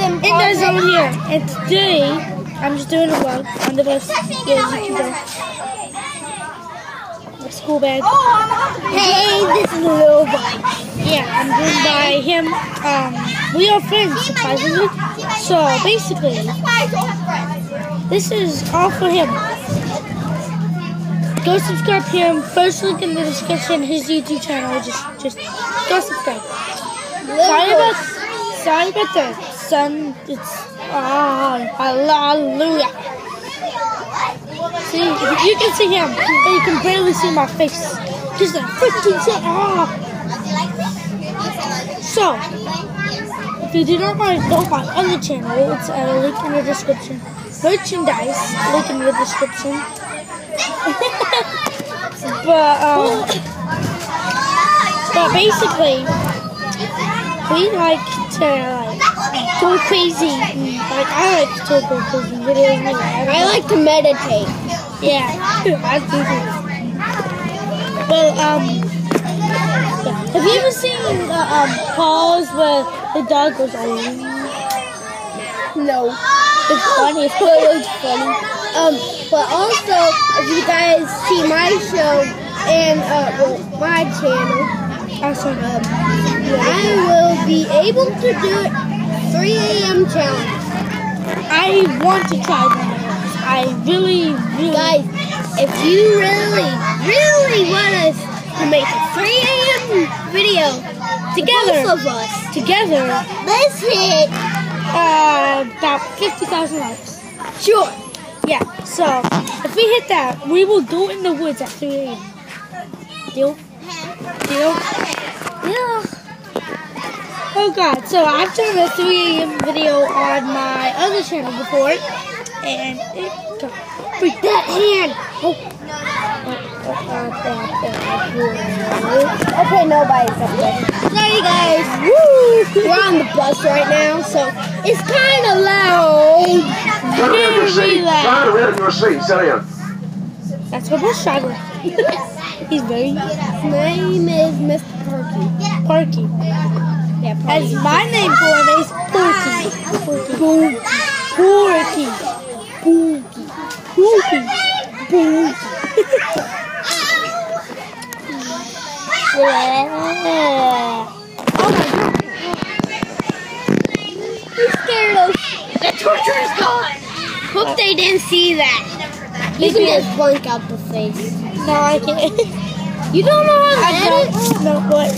them. It does over here. And today, I'm just doing a vlog on the bus. Yeah. A school bag. Hey, this is a little boy. Yeah, I'm doing by him. Um, we are friends, surprisingly. So basically, this is all for him. Go subscribe to him. First link in the description. His YouTube channel. Just, just go subscribe. Sorry about, sorry about the sun. It's ah, hallelujah. See, you can see him, but you can barely see my face. Just a freaking shit. Ah. So, if you do not want to know my other channel, it's a link in the description. Merchandise, link in the description. but, um, but basically, we like to like go crazy. Like I like to go crazy. Video anyway. I like to meditate. Yeah, I. Well, um, yeah. have you ever seen the um pause where the dog goes oh? No. It's funny. It was funny. Um, but also, if you guys see my show and uh, my channel, Awesome. um, I will be able to do it 3 a.m. challenge. I want to try that. I really, really. Guys, if you really, really want us to make a 3 a.m. video Together. both of us, together, let's hit uh, about fifty thousand likes. sure. Yeah. So if we hit that, we will go in the woods at 3 a.m. Deal? Deal? Yeah. Oh god, so I've done a 3 a.m. video on my other channel before, and it got freak that hand! Oh. Okay, nobody's up there. Sorry guys, woo! We're on the bus right now, so it's kind of loud. Turn around in your seat. Relax. Turn around in your seat. Sit down. That's what bus driver. He's very His name is Mr. Perky. perky. Yeah, As my name for him is Porky. Porky. Porky. Porky. Porky. He scared us. The torture is gone. Hope they didn't see that. You can just blank out the face. No, I can't. You don't know how to I edit? don't know what.